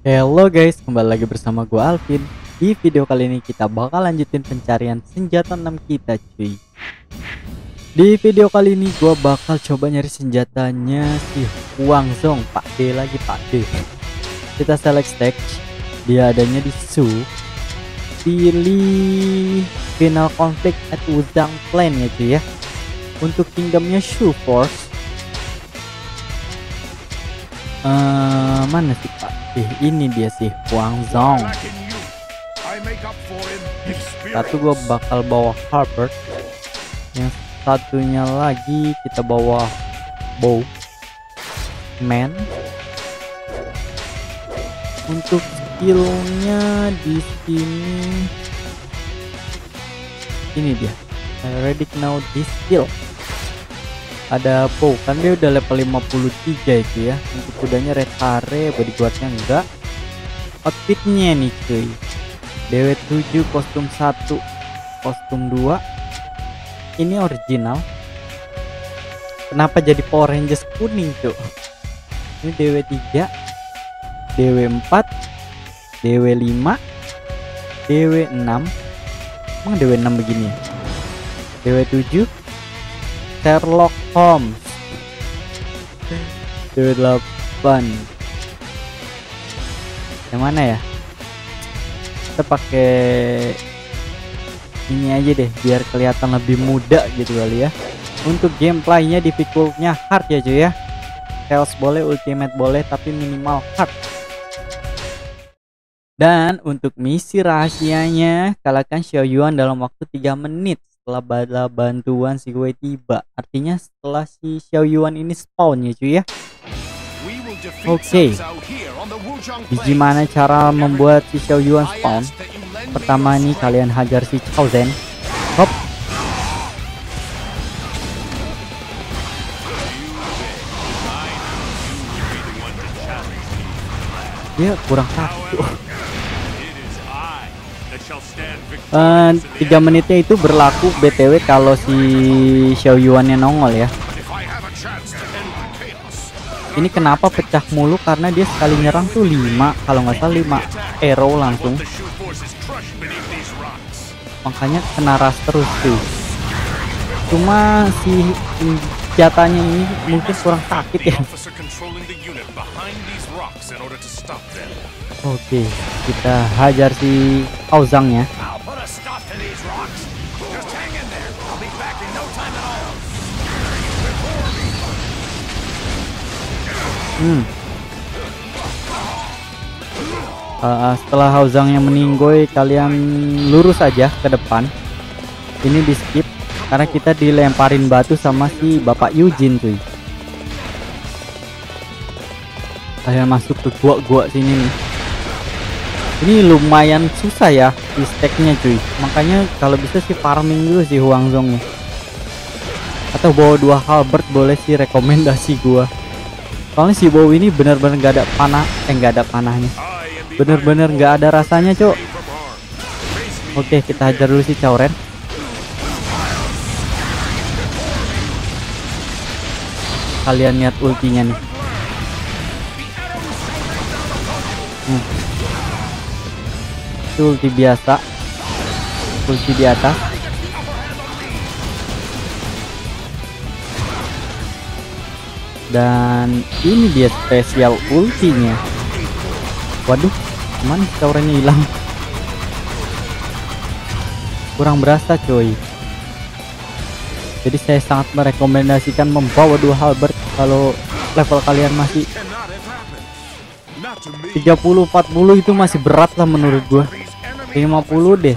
Hello guys, kembali lagi bersama gue Alvin. Di video kali ini kita bakal lanjutin pencarian senjata 6 kita cuy. Di video kali ini gue bakal coba nyari senjatanya si Huang Zong. Pak D lagi Pak D. Kita select stage. Dia adanya di Su. Pilih Final Conflict at Wuzang Plain ya cuy ya. Untuk kingdomnya Shu Force. Eh, mana sih Pak? Eh, ini dia sih Huang Zong. Satu gue bakal bawa Harper. Yang satunya lagi kita bawa Bow. Man. Untuk skillnya di sini ini dia. I already know this skill ada Bow kan dia udah level 53 itu ya. Untuk kudanya retare bodyguardnya enggak. Outfitnya nih cuy. DW7 kostum 1 kostum 2 ini original. Kenapa jadi Power Rangers kuning cuy ini DW3 DW4 DW5 DW6 emang DW6 begini ya? DW7 Sherlock Holmes delapan. Yang mana ya? Kita pakai ini aja deh biar kelihatan lebih muda gitu kali ya. Untuk gameplaynya difficultnya hard ya cuy ya. Chaos boleh ultimate boleh tapi minimal hard. Dan untuk misi rahasianya kalahkan Xiao Yuan dalam waktu 3 menit bala bantuan si gue tiba. Artinya setelah si Xiao Yuan ini spawn ya cuy ya? Oke. okay. gimana cara membuat si Xiao Yuan spawn? pertama nih kalian hajar si Chao Zhen hop. Dia kurang satu uh, tiga menitnya itu berlaku btw kalau si Xiao Yuan yang nongol ya. Ini kenapa pecah mulu? Karena dia sekali nyerang tuh 5 kalau nggak salah 5 arrow langsung. Makanya kena ras terus tuh. Cuma si senjatanya ini mungkin kurang sakit ya Oke, kita hajar si Auzangnya. Hmm. Uh, setelah Hauzangnya meninggoy, kalian lurus aja ke depan. Ini di skip karena kita dilemparin batu sama si Bapak Yujin cuy. Kalian masuk ke gua-gua sini nih. Ini lumayan susah ya di stacknya cuy. Makanya kalau bisa sih farming dulu si Huangzongnya. Atau bawa dua halberd boleh sih rekomendasi gua soalnya si bow ini bener-bener gak ada panah eh gak ada panahnya bener-bener gak ada rasanya cok oke kita hajar dulu si Cauren kalian lihat ultinya nih. Hmm. itu ulti biasa. Ulti di atas. Dan ini dia spesial ultinya. Waduh mana caurannya hilang? Kurang berasa coy jadi saya sangat merekomendasikan membawa dua halberd kalau level kalian masih 30 40 itu masih berat lah menurut gua. 50 deh.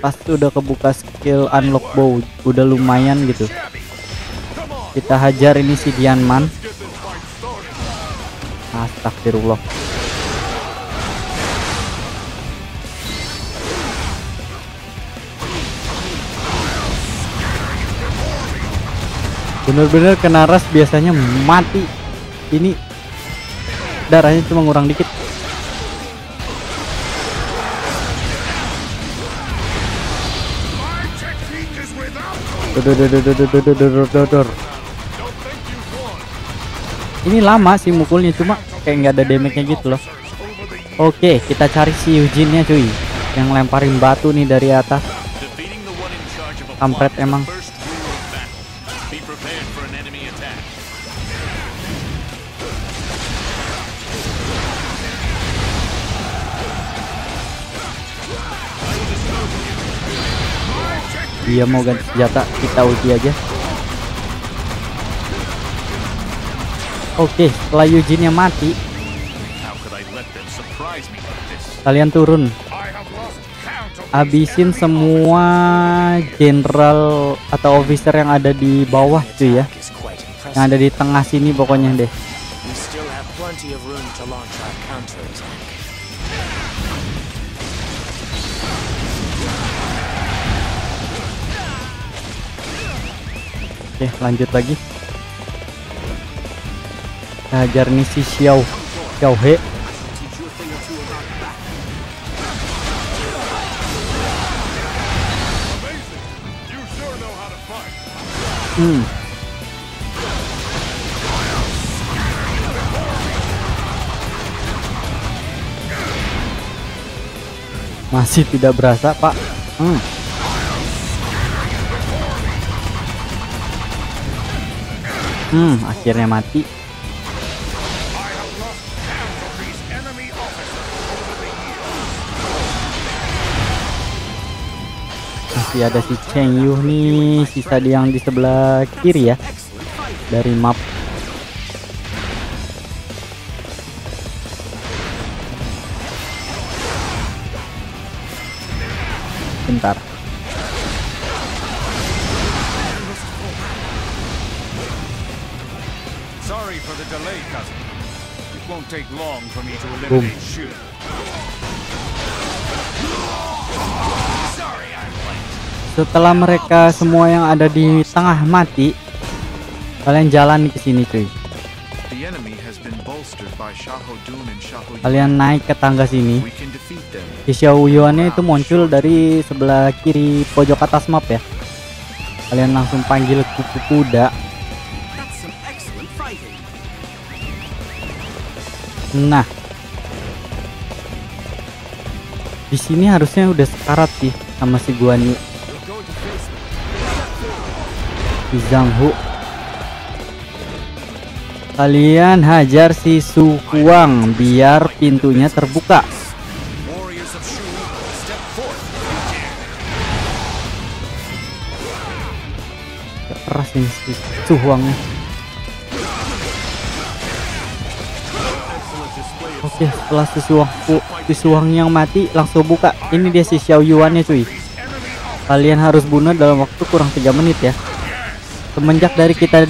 Pas udah kebuka skill unlock bow udah lumayan gitu. Kita hajar ini si Dianman astagfirullah bener-bener kena ras biasanya mati ini darahnya cuma ngurang dikit ini lama sih mukulnya cuma kayak nggak ada damage-nya gitu loh Oke, kita cari si Eugene-nya cuy. Yang lemparin batu nih dari atas. Kampret emang. Dia mau ganti senjata, kita ulti aja. Oke, setelah Eugene-nya mati, How could I let them surprise me like this? kalian turun. Abisin semua jenderal atau officer yang ada di bawah cuy ya. Yang ada di tengah sini pokoknya deh. Oke, lanjut lagi. Hajar nih si Xiao Xiao He. Hmm. Masih tidak berasa, Pak. Hmm. Hmm, akhirnya mati. Masih ada si Cheng Yu nih, sisa dia yang di sebelah kiri ya dari map. Bentar. Sorry for the delay, cousin. It won't take long for me to Boom. eliminate Shu. Setelah mereka semua yang ada di tengah mati, kalian jalan ke sini cuy. The enemy has been bolstered by Shaho Dun and Shaho Yuan. Kalian naik ke tangga sini. Si Xiao Yuan-nya itu muncul dari sebelah kiri pojok atas map ya. Kalian langsung panggil kuku kuda. Nah. Di sini harusnya udah sekarat sih sama si Guan Yu. Kalian hajar si Su Huang biar pintunya terbuka. Keras ini si Suhuangnya Oke setelah si Suhuang si Suhuang yang mati langsung buka. Ini dia si Xiao Yuan nya cuy. Kalian harus bunuh dalam waktu kurang 3 menit ya. Semenjak dari kita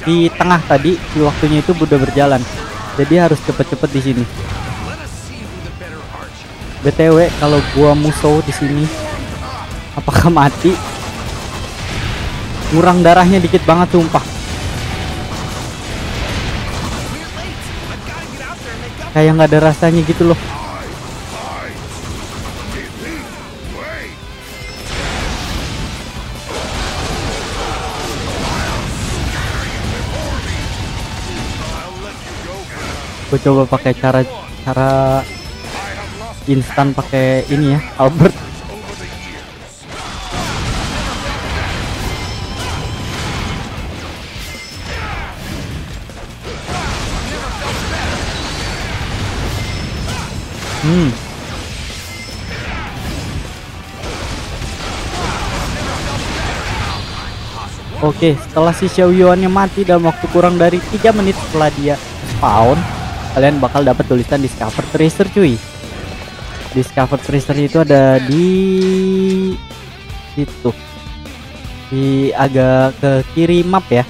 di tengah tadi di waktunya itu udah berjalan. Jadi harus cepet-cepet di sini. Btw kalau gua musuh di sini apakah mati? Kurang darahnya dikit banget sumpah kayak nggak ada rasanya gitu loh. Gue coba pakai cara cara instan pakai ini ya Albert Hmm. Oke, setelah si Xiao Yuan-nya mati dalam waktu kurang dari 3 menit setelah dia spawn, kalian bakal dapat tulisan Discover Tracer cuy. Discover Tracer itu ada di situ. Di agak ke kiri map ya.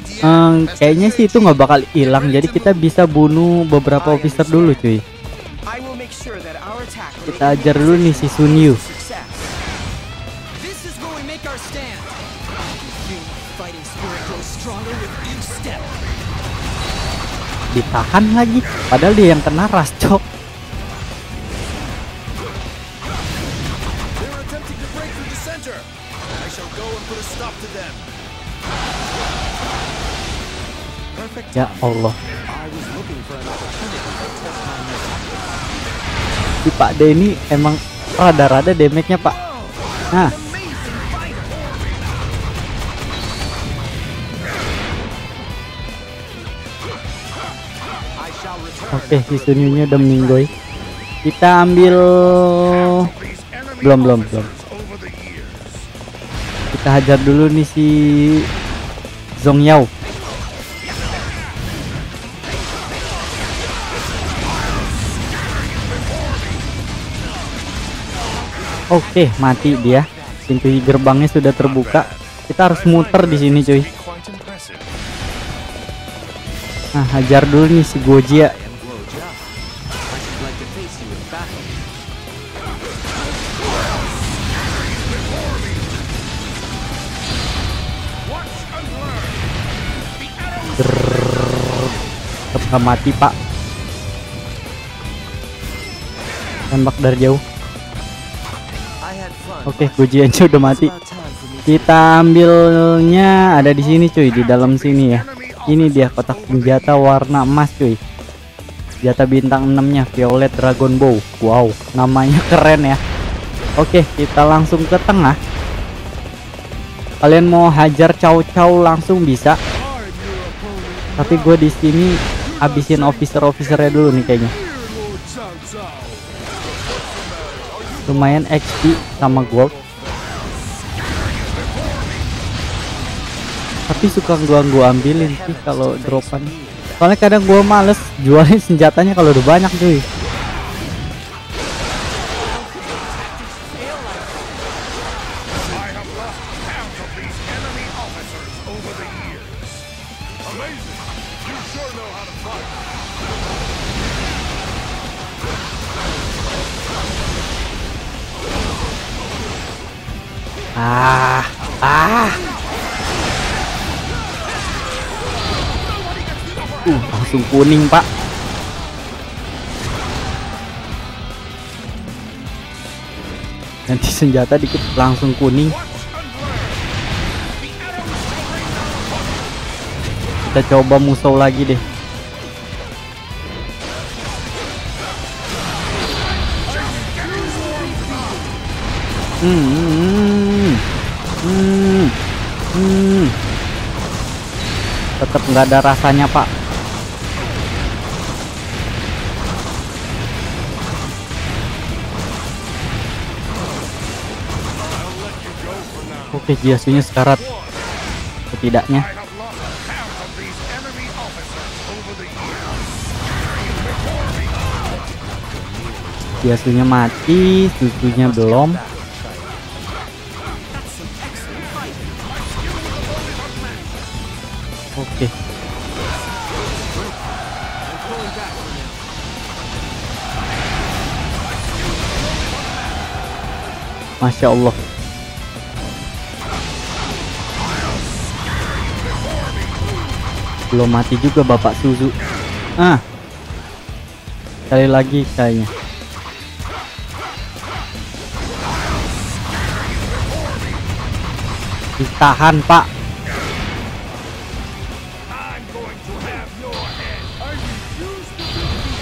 Master kayaknya sih itu nggak bakal hilang, jadi kita bisa bunuh beberapa officer dulu cuy. Kita ajar dulu nih si Sun Yu. success. This is where we make our stand. Your fighting spirit grows stronger with each step. Ditahan lagi, padahal dia yang kena ras cok. Ya Allah. Di Pak Denny emang rada-rada damage-nya, Pak. Nah. Oke, okay, nya udah meninggoy. Kita ambil belum belum belum. Kita hajar dulu nih si Zongyao. Oke, mati dia. Pintu gerbangnya sudah terbuka. Kita harus muter di sini, cuy. Nah, hajar dulu nih si Gojia. Battle. Tetap mati, Pak. Tembak dari jauh. Oke, Gojiannya udah mati. Kita ambilnya ada di sini, cuy, di dalam sini ya. Ini dia kotak senjata warna emas, cuy. Senjata bintang 6-nya Violet Dragon Bow. Wow, namanya keren ya. Oke, kita langsung ke tengah. Kalian mau hajar cow-cow langsung bisa. Tapi gue di sini habisin officer-officernya dulu nih kayaknya. Lumayan XP sama gold. Tapi suka gua gua ambilin sih kalau dropan. Soalnya kadang gua males jualin senjatanya kalau udah banyak cuy. Ah, ah. Uh, langsung kuning, Pak. Nanti senjata dikit langsung kuning. Kita coba musuh lagi deh. Hmm, hmm, hmm. Tetap nggak ada rasanya, Pak. Oke, jasunya sekarat. Setidaknya. Jasunya mati, susunya belum. Oke. Masya Allah. Belum mati juga Bapak Suzu. Ah. Sekali lagi kayaknya. Ditahan, Pak.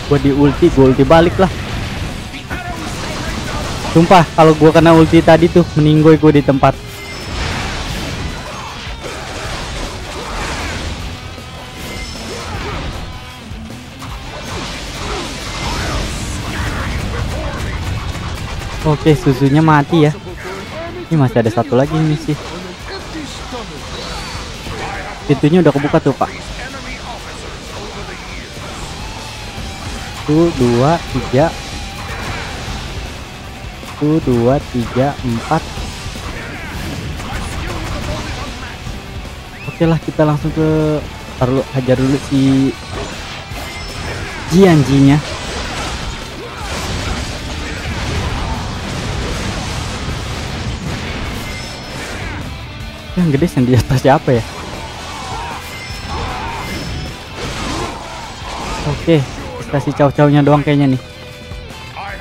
Gua di ulti, gua ulti balik lah. Sumpah, kalau gua kena ulti tadi tuh meninggoy gua di tempat. Oke, susunya mati ya. Ini masih ada satu lagi nih sih. Pintunya udah kebuka tuh, Pak. Satu, dua, tiga. Satu, dua, tiga, empat. Oke lah, kita langsung ke taruh hajar dulu si Jianjinya. Yang gede yang di atas siapa ya? Oke, kita kasih caw-cawnya doang kayaknya nih.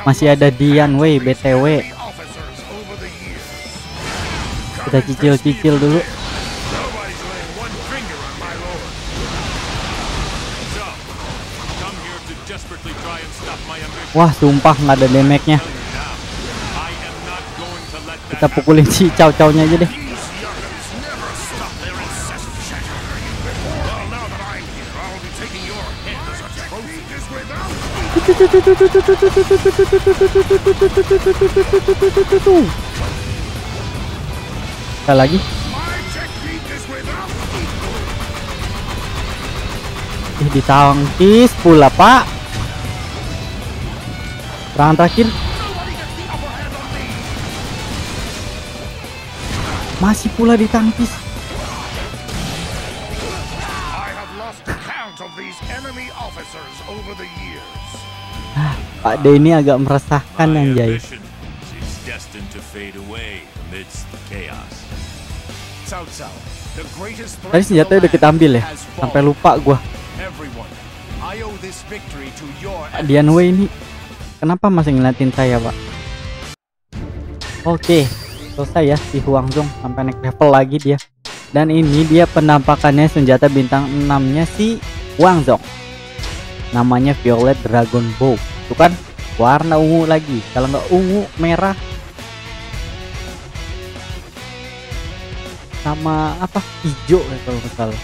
Masih ada Dian Wei BTW. Kita cicil-cicil dulu. Wah, sumpah nggak ada damage-nya. Kita pukulin si caw-cawnya aja deh. Sekali lagi. Ih, ditangkis pula, Pak. Serangan terakhir. Masih pula ditangkis. Pak D ini agak meresahkan anjay. Tadi senjata udah kita ambil ya. Sampai lupa gua. Everyone, I owe this victory to your Pak Dian Wei ini kenapa masih ngeliatin saya, Pak? Oke, selesai ya si Huang Zhong sampai naik level lagi dia. Dan ini dia penampakannya senjata bintang 6-nya si Huang Zhong. Namanya Violet Dragon Bow. Itu kan warna ungu lagi. Kalau nggak ungu, merah sama apa hijau ya kalau salah.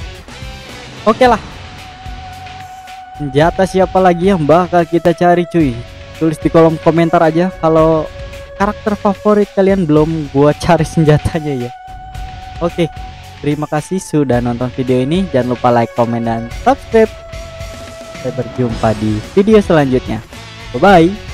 Oke lah. Senjata siapa lagi yang bakal kita cari cuy? Tulis di kolom komentar aja kalau karakter favorit kalian belum gua cari senjatanya ya. Oke. Terima kasih sudah nonton video ini. Jangan lupa like, komen dan subscribe. Sampai berjumpa di video selanjutnya. Bye bye.